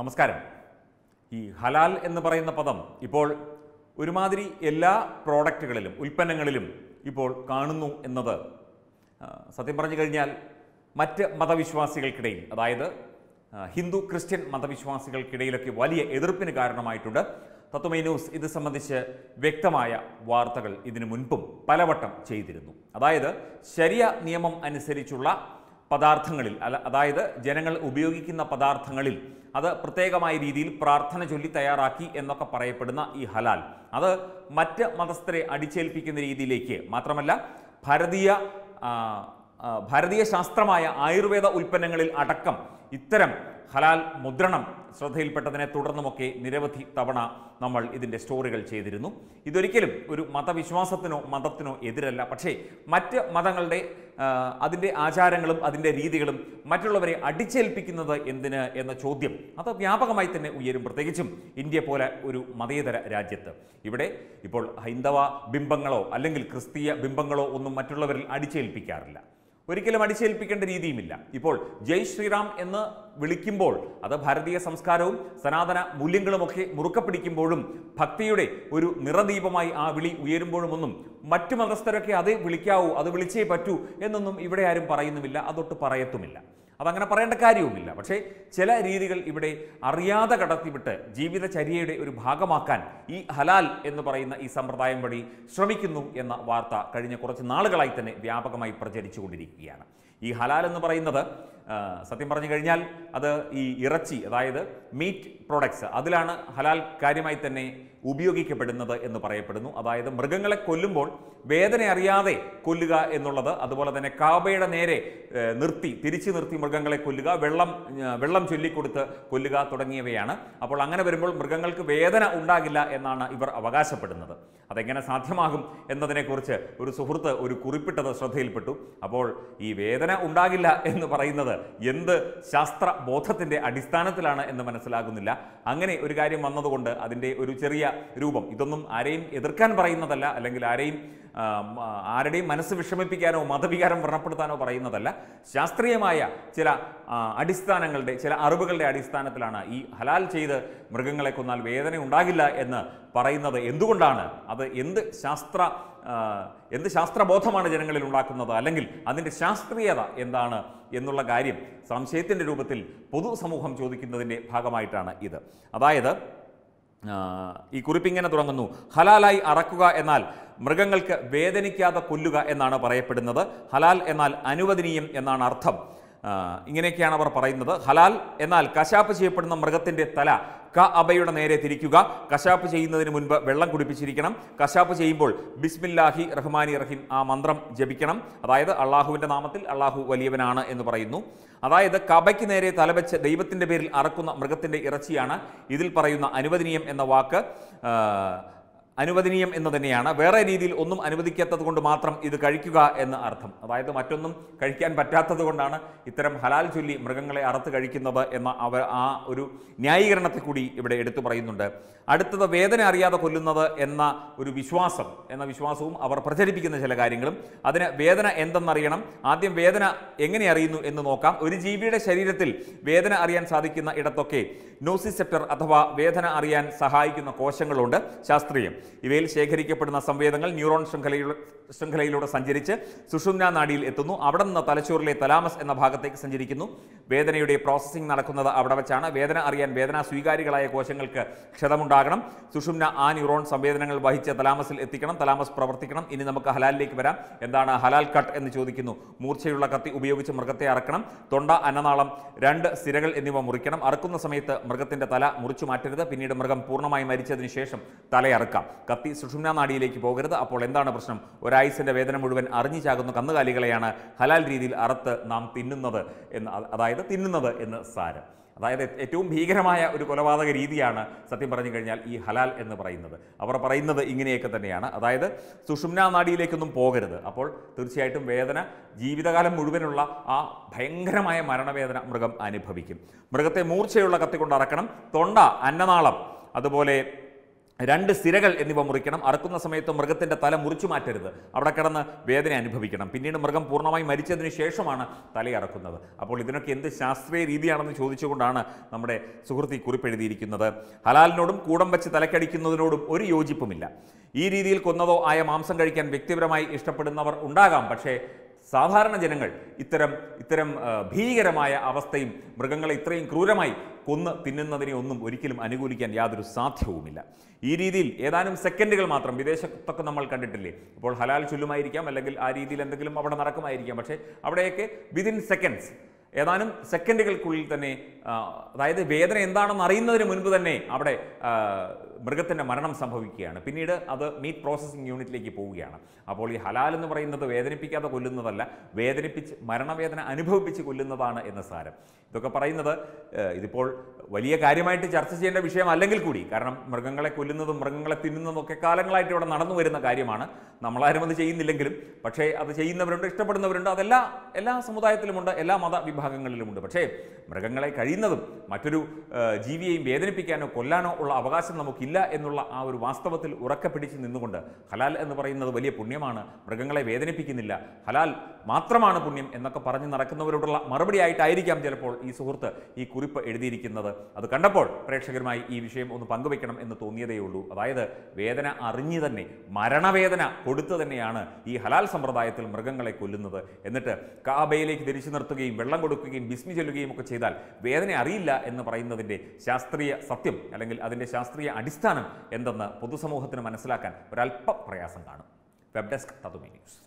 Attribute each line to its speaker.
Speaker 1: നമസ്കാരം. ഈ ഹലാൽ എന്ന് പറയുന്ന പദം ഇപ്പോൾ ഒരുമാതിരി എല്ലാ പ്രോഡക്റ്റുകളിലും ഉൽപ്പന്നങ്ങളിലും ഇപ്പോൾ കാണുന്നു എന്നത് സത്യം പറഞ്ഞു കഴിഞ്ഞാൽ മറ്റ് മതവിശ്വാസികൾക്കിടയിൽ അതായത് ഹിന്ദു ക്രിസ്ത്യൻ മതവിശ്വാസികൾക്കിടയിലൊക്കെ വലിയ എതിർപ്പിന് കാരണമായിട്ടുണ്ട്. തത്വമൈ ന്യൂസ് ഇത് സംബന്ധിച്ച് വ്യക്തമായ വാർത്തകൾ ഇതിനു മുൻപും പലവട്ടം ചെയ്തിരുന്നു. അതായത് ശരിയ നിയമം അനുസരിച്ചുള്ള പദാർത്ഥങ്ങളിൽ അല്ല അതായത് ജനങ്ങൾ ഉപയോഗിക്കുന്ന പദാർത്ഥങ്ങളിൽ അത് പ്രത്യേകമായ രീതിയിൽ പ്രാർത്ഥന ചൊല്ലി തയ്യാറാക്കി എന്നൊക്കെ പറയപ്പെടുന്ന ഈ ഹലാൽ. അത് മറ്റ് മതസ്ഥരെ അടിച്ചേൽപ്പിക്കുന്ന രീതിയിലേക്ക് മാത്രമല്ല ഭാരതീയ ഭാരതീയ ശാസ്ത്രമായ ആയുർവേദ ഉൽപ്പന്നങ്ങളിൽ അടക്കം ഇത്തരം ഹലാൽ മുദ്രണം ശ്രദ്ധയിൽപ്പെട്ടതിനെ തുടർന്നുമൊക്കെ നിരവധി തവണ നമ്മൾ ഇതിന്റെ സ്റ്റോറികൾ ചെയ്തിരുന്നു. ഇതൊരിക്കലും ഒരു മതവിശ്വാസത്തിനോ മതത്തിനോ എതിരല്ല. പക്ഷേ മറ്റ് മതങ്ങളുടെ അതിന്റെ ആചാരങ്ങളും അതിന്റെ രീതികളും മറ്റുള്ളവരെ അടിച്ചേൽപ്പിക്കുന്നത് എന്തിന് എന്ന ചോദ്യം അത് വ്യാപകമായി തന്നെ ഉയരും. പ്രത്യേകിച്ചും ഇന്ത്യ പോലെ ഒരു മതേതര രാജ്യത്ത്. ഇവിടെ ഇപ്പോൾ ഹൈന്ദവ ബിംബങ്ങളോ അല്ലെങ്കിൽ ക്രിസ്തീയ ബിംബങ്ങളോ ഒന്നും മറ്റുള്ളവരിൽ അടിച്ചേൽപ്പിക്കാറില്ല. ഒരിക്കലും അടിച്ചേൽപ്പിക്കേണ്ട രീതിയുമില്ല. ഇപ്പോൾ ജയ് ശ്രീറാം എന്ന് വിളിക്കുമ്പോൾ അത് ഭാരതീയ സംസ്കാരവും സനാതന മൂല്യങ്ങളുമൊക്കെ മുറുക്ക പിടിക്കുമ്പോഴും ഭക്തിയുടെ ഒരു നിറദീപമായി ആ വിളി ഉയരുമ്പോഴുമൊന്നും മറ്റു മതസ്ഥരൊക്കെ അത് വിളിക്കാവൂ അത് വിളിച്ചേ പറ്റൂ എന്നൊന്നും ഇവിടെ ആരും പറയുന്നുമില്ല അതൊട്ട് പറയത്തുമില്ല. അതങ്ങനെ പറയേണ്ട കാര്യവുമില്ല. പക്ഷേ ചില രീതികൾ ഇവിടെ അറിയാതെ കടത്തിവിട്ട് ജീവിതചര്യയുടെ ഒരു ഭാഗമാക്കാൻ ഈ ഹലാൽ എന്ന് പറയുന്ന ഈ സമ്പ്രദായം വഴി ശ്രമിക്കുന്നു എന്ന വാർത്ത കഴിഞ്ഞ കുറച്ച് നാളുകളായി തന്നെ വ്യാപകമായി പ്രചരിച്ചുകൊണ്ടിരിക്കുകയാണ്. ഈ ഹലാൽ എന്ന് പറയുന്നത് സത്യം പറഞ്ഞു കഴിഞ്ഞാൽ അത് ഈ ഇറച്ചി അതായത് മീറ്റ് പ്രോഡക്ട്സ് അതിലാണ് ഹലാൽ കാര്യമായി തന്നെ ഉപയോഗിക്കപ്പെടുന്നത് എന്ന് പറയപ്പെടുന്നു. അതായത് മൃഗങ്ങളെ കൊല്ലുമ്പോൾ വേദന അറിയാതെ കൊല്ലുക എന്നുള്ളത് അതുപോലെ തന്നെ കാബയുടെ നേരെ നിർത്തി തിരിച്ചു നിർത്തി മൃഗങ്ങളെ കൊല്ലുക വെള്ളം വെള്ളം ചൊല്ലിക്കൊടുത്ത് കൊല്ലുക തുടങ്ങിയവയാണ്. അപ്പോൾ അങ്ങനെ വരുമ്പോൾ മൃഗങ്ങൾക്ക് വേദന ഉണ്ടാകില്ല എന്നാണ് ഇവർ അവകാശപ്പെടുന്നത്. അതെങ്ങനെ സാധ്യമാകും എന്നതിനെക്കുറിച്ച് ഒരു സുഹൃത്ത് ഒരു കുറിപ്പിട്ടത് ശ്രദ്ധയിൽപ്പെട്ടു. അപ്പോൾ ഈ വേദന ഉണ്ടാകില്ല എന്ന് പറയുന്നത് എന്ത് ശാസ്ത്ര ബോധത്തിന്റെ അടിസ്ഥാനത്തിലാണ് എന്ന് മനസ്സിലാകുന്നില്ല. അങ്ങനെ ഒരു കാര്യം വന്നതുകൊണ്ട് അതിന്റെ ഒരു ചെറിയ രൂപം. ഇതൊന്നും ആരെയും എതിർക്കാൻ പറയുന്നതല്ല അല്ലെങ്കിൽ ആരെയും ആരുടെയും മനസ്സ് വിഷമിപ്പിക്കാനോ മതവികാരം വ്രണപ്പെടുത്താനോ പറയുന്നതല്ല. ശാസ്ത്രീയമായ ചില അടിസ്ഥാനങ്ങളുടെ ചില അറിവുകളുടെ അടിസ്ഥാനത്തിലാണ് ഈ ഹലാൽ ചെയ്ത് മൃഗങ്ങളെ കൊന്നാൽ വേദന ഉണ്ടാകില്ല എന്ന് പറയുന്നത്. എന്തുകൊണ്ടാണ്? അത് എന്ത് ശാസ്ത്ര എന്ത് ശാസ്ത്രബോധമാണ് ജനങ്ങളിൽ ഉണ്ടാക്കുന്നത്? അല്ലെങ്കിൽ അതിന്റെ ശാസ്ത്രീയത എന്താണ് എന്നുള്ള കാര്യം സംശയത്തിന്റെ രൂപത്തിൽ പൊതുസമൂഹം ചോദിക്കുന്നതിന്റെ ഭാഗമായിട്ടാണ് ഇത്. അതായത് ഈ കുറിപ്പിങ്ങനെ തുടങ്ങുന്നു. ഹലാലായി അറക്കുക എന്നാൽ മൃഗങ്ങൾക്ക് വേദനിക്കാതെ കൊല്ലുക എന്നാണ് പറയപ്പെടുന്നത്. ഹലാൽ എന്നാൽ അനുവദനീയം എന്നാണ് അർത്ഥം. ഇങ്ങനെയൊക്കെയാണ് അവർ പറയുന്നത്. ഹലാൽ എന്നാൽ കശാപ്പ് ചെയ്യപ്പെടുന്ന മൃഗത്തിന്റെ തല ക അബയുടെ നേരെ തിരിക്കുക. കശാപ്പ് ചെയ്യുന്നതിന് മുൻപ് വെള്ളം കുടിപ്പിച്ചിരിക്കണം. കശാപ്പ് ചെയ്യുമ്പോൾ ബിസ്മില്ലാഹി റഹ്മാനി റഹീം ആ മന്ത്രം ജപിക്കണം. അതായത് അള്ളാഹുവിന്റെ നാമത്തിൽ അള്ളാഹു വലിയവനാണ് എന്ന് പറയുന്നു. അതായത് കബയ്ക്ക് നേരെ തലവെച്ച് ദൈവത്തിന്റെ പേരിൽ അറക്കുന്ന മൃഗത്തിന്റെ ഇറച്ചിയാണ് ഇതിൽ പറയുന്ന അനുവദനീയം എന്ന വാക്ക്. അനുവദനീയം എന്ന് തന്നെയാണ്. വേറെ രീതിയിൽ ഒന്നും അനുവദിക്കാത്തത് കൊണ്ട് മാത്രം ഇത് കഴിക്കുക എന്ന് അർത്ഥം. അതായത് മറ്റൊന്നും കഴിക്കാൻ പറ്റാത്തത് കൊണ്ടാണ് ഇത്തരം ഹലാൽ ചൊല്ലി മൃഗങ്ങളെ അറുത്ത് കഴിക്കുന്നത് എന്ന അവർ ആ ഒരു ന്യായീകരണത്തെ കൂടി ഇവിടെ എടുത്തു പറയുന്നുണ്ട്. അടുത്തത് വേദന അറിയാതെ കൊല്ലുന്നത് എന്ന ഒരു വിശ്വാസം എന്ന വിശ്വാസവും അവർ പ്രചരിപ്പിക്കുന്ന ചില കാര്യങ്ങളും. അതിന് വേദന എന്തെന്നറിയണം. ആദ്യം വേദന എങ്ങനെ അറിയുന്നു എന്ന് നോക്കാം. ഒരു ജീവിയുടെ ശരീരത്തിൽ വേദന അറിയാൻ സാധിക്കുന്ന ഇടത്തൊക്കെ നോസിസെപ്റ്റർ അഥവാ വേദന അറിയാൻ സഹായിക്കുന്ന കോശങ്ങളുണ്ട്. ശാസ്ത്രീയം. ഇവയിൽ ശേഖരിക്കപ്പെടുന്ന സംവേദങ്ങൾ ന്യൂറോൺ ശൃംഖലയിലൂടെ ശൃംഖലയിലൂടെ സഞ്ചരിച്ച് സുഷുമ്ന നാഡിയിൽ എത്തുന്നു. അവിടെ നിന്ന് തലച്ചോറിലെ തലാമസ് എന്ന ഭാഗത്തേക്ക് സഞ്ചരിക്കുന്നു. വേദനയുടെ പ്രോസസ്സിംഗ് നടക്കുന്നത് അവിടെ വെച്ചാണ്. വേദന അറിയാൻ വേദന സ്വീകാരികളായ കോശങ്ങൾക്ക് ക്ഷതമുണ്ടാകണം. സുഷുമ്ന ആ ന്യൂറോൺ സംവേദനങ്ങൾ വഹിച്ച് തലാമസിൽ എത്തിക്കണം. തലാമസ് പ്രവർത്തിക്കണം. ഇനി നമുക്ക് ഹലാലിലേക്ക് വരാം. എന്താണ് ഹലാൽ കട്ട് എന്ന് ചോദിക്കുന്നു. മൂർച്ചയുള്ള കത്തി ഉപയോഗിച്ച് മൃഗത്തെ അറക്കണം. തൊണ്ട അന്നനാളം രണ്ട് സിരകൾ എന്നിവ മുറിക്കണം. അറക്കുന്ന സമയത്ത് മൃഗത്തിന്റെ തല മുറിച്ചു മാറ്റരുത്. പിന്നീട് മൃഗം പൂർണമായി മരിച്ചതിന് ശേഷം തലയറക്കാം. കത്തി സുഷുമ്നാ നാടിയിലേക്ക് പോകരുത്. അപ്പോൾ എന്താണ് പ്രശ്നം? ഒരായുസിന്റെ വേദന മുഴുവൻ അറിഞ്ഞു ചാകുന്ന കന്നുകാലികളെയാണ് ഹലാൽ രീതിയിൽ അറുത്ത് നാം തിന്നുന്നത് എന്ന് അതായത് തിന്നുന്നത് എന്ന് സാരം. അതായത് ഏറ്റവും ഭീകരമായ ഒരു കൊലപാതക രീതിയാണ് സത്യം പറഞ്ഞു കഴിഞ്ഞാൽ ഈ ഹലാൽ എന്ന് പറയുന്നത്. അവർ പറയുന്നത് ഇങ്ങനെയൊക്കെ തന്നെയാണ്. അതായത് സുഷുമ്ന നാടിയിലേക്കൊന്നും പോകരുത്. അപ്പോൾ തീർച്ചയായിട്ടും വേദന ജീവിതകാലം മുഴുവനുള്ള ആ ഭയങ്കരമായ മരണവേദന മൃഗം അനുഭവിക്കും. മൃഗത്തെ മൂർച്ചയുള്ള കത്തി കൊണ്ട് അറക്കണം. തൊണ്ട അന്നനാളം അതുപോലെ രണ്ട് സിരകൾ എന്നിവ മുറിക്കണം. അറക്കുന്ന സമയത്ത് മൃഗത്തിന്റെ തല മുറിച്ചു മാറ്റരുത്. അവിടെ കിടന്ന് വേദന അനുഭവിക്കണം. പിന്നീട് മൃഗം പൂർണമായി മരിച്ചതിന് ശേഷമാണ് തലയറക്കുന്നത് അപ്പോൾ ഇതിനൊക്കെ എന്ത് ശാസ്ത്രീയ രീതിയാണെന്ന് ചോദിച്ചുകൊണ്ടാണ് നമ്മുടെ സുഹൃത്തി കുറിപ്പെഴുതിയിരിക്കുന്നത് ഹലാലിനോടും കൂടം വെച്ച് തലക്കടിക്കുന്നതിനോടും ഒരു യോജിപ്പുമില്ല. ഈ രീതിയിൽ കൊന്നതോ ആയ മാംസം കഴിക്കാൻ വ്യക്തിപരമായി ഇഷ്ടപ്പെടുന്നവർ ഉണ്ടാകാം. പക്ഷേ സാധാരണ ജനങ്ങൾ ഇത്തരം ഇത്തരം ഭീകരമായ അവസ്ഥയും മൃഗങ്ങളെ ഇത്രയും ക്രൂരമായി കൊന്ന് തിന്നുന്നതിനെ ഒന്നും ഒരിക്കലും അനുകൂലിക്കാൻ യാതൊരു സാധ്യവുമില്ല. ഈ രീതിയിൽ ഏതാനും സെക്കൻഡുകൾ മാത്രം വിദേശത്തൊക്കെ നമ്മൾ കണ്ടിട്ടില്ലേ? അപ്പോൾ ഹലാൽ ചൊല്ലുമായിരിക്കാം അല്ലെങ്കിൽ ആ രീതിയിൽ എന്തെങ്കിലും അവിടെ നടക്കുമായിരിക്കാം. പക്ഷേ അവിടെയൊക്കെ വിതിൻ സെക്കൻഡ്സ് ഏതാനും സെക്കൻഡുകൾക്കുള്ളിൽ തന്നെ അതായത് വേദന എന്താണെന്ന് അറിയുന്നതിന് മുൻപ് തന്നെ അവിടെ മൃഗത്തിന്റെ മരണം സംഭവിക്കുകയാണ്. പിന്നീട് അത് മീറ്റ് പ്രോസസ്സിംഗ് യൂണിറ്റിലേക്ക് പോവുകയാണ്. അപ്പോൾ ഈ ഹലാൽ എന്ന് പറയുന്നത് വേദനിപ്പിക്കാതെ കൊല്ലുന്നതല്ല വേദനിപ്പിച്ച് മരണവേദന അനുഭവിപ്പിച്ച് കൊല്ലുന്നതാണ് എന്ന സാരം. ഇതൊക്കെ പറയുന്നത് ഇതിപ്പോൾ വലിയ കാര്യമായിട്ട് ചർച്ച ചെയ്യേണ്ട വിഷയമല്ലെങ്കിൽ കൂടി. കാരണം മൃഗങ്ങളെ കൊല്ലുന്നതും മൃഗങ്ങളെ തിന്നുന്നതും ഒക്കെ കാലങ്ങളായിട്ട് ഇവിടെ നടന്നു വരുന്ന കാര്യമാണ്. നമ്മളാരും അത് ചെയ്യുന്നില്ലെങ്കിലും പക്ഷേ അത് ചെയ്യുന്നവരുണ്ട് ഇഷ്ടപ്പെടുന്നവരുണ്ട്. അതെല്ലാ എല്ലാ സമുദായത്തിലുമുണ്ട് എല്ലാ മത വിഭാഗങ്ങളിലുമുണ്ട് പക്ഷേ മൃഗങ്ങളെ കഴിയുന്നതും മറ്റൊരു ജീവിയെയും വേദനിപ്പിക്കാനോ കൊല്ലാനോ ഉള്ള അവകാശം നമുക്കില്ല എന്നുള്ള ആ ഒരു വാസ്തവത്തിൽ ഉറക്കെ പിടിച്ച് നിന്നുകൊണ്ട് ഹലാൽ എന്ന് പറയുന്നത് വലിയ പുണ്യമാണ്. മൃഗങ്ങളെ വേദനിപ്പിക്കുന്നില്ല. ഹലാൽ മാത്രമാണ് പുണ്യം എന്നൊക്കെ പറഞ്ഞ് നടക്കുന്നവരോടുള്ള മറുപടി ആയിട്ടായിരിക്കാം ചിലപ്പോൾ ഈ സുഹൃത്ത് ഈ കുറിപ്പ് എഴുതിയിരിക്കുന്നത്. അത് കണ്ടപ്പോൾ പ്രേക്ഷകരുമായി ഈ വിഷയം ഒന്ന് പങ്കുവെക്കണം എന്ന് തോന്നിയതേയുള്ളൂ അതായത് വേദന അറിഞ്ഞു തന്നെ മരണവേദന കൊടുത്തു തന്നെയാണ് ഈ ഹലാൽ സമ്പ്രദായത്തിൽ മൃഗങ്ങളെ കൊല്ലുന്നത്. എന്നിട്ട് കാബയിലേക്ക് തിരിച്ചു നിർത്തുകയും വെള്ളം കൊടുക്കുകയും ബിസ്മി ചൊല്ലുകയും ഒക്കെ ചെയ്താൽ വേദന അറിയില്ല എന്ന് പറയുന്നതിന്റെ ശാസ്ത്രീയ സത്യം അല്ലെങ്കിൽ അതിന്റെ ശാസ്ത്രീയ അടിസ്ഥാനം എന്തെന്ന് പൊതുസമൂഹത്തിന് മനസ്സിലാക്കാൻ ഒരല്പം പ്രയാസം കാണും. Web desk തതുമി news